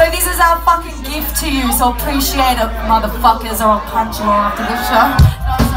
So this is our fucking gift to you, so appreciate it, motherfuckers, or I'll punch you all after this show.